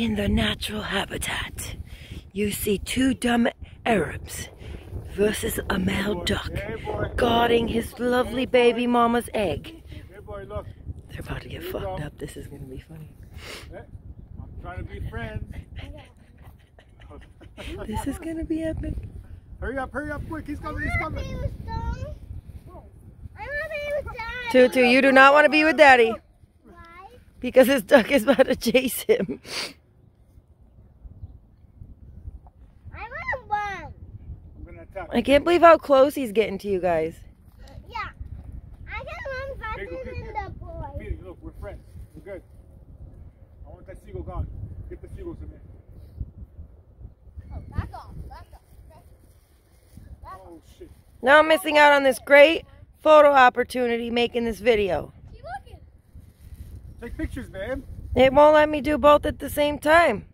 in the natural habitat. You see two dumb Arabs versus a male duck guarding his lovely baby mama's egg. Hey boy, look. They're about to get fucked up. This is going to be funny. I'm trying to be friends. This is going to be epic. hurry up, hurry up, quick. He's coming, he's coming. Tutu, you do not want to be with daddy because his duck is about to chase him. I can't believe how close he's getting to you guys. Yeah. I can run faster Okay, go, than go, the boy. Peter, look, we're friends. We're good. I want that seagull gone. Get the seagulls in there. Oh, back off. Back off. Back off. Oh shit. Now I'm missing out on this great photo opportunity making this video. Keep looking. Take pictures, man. It won't let me do both at the same time.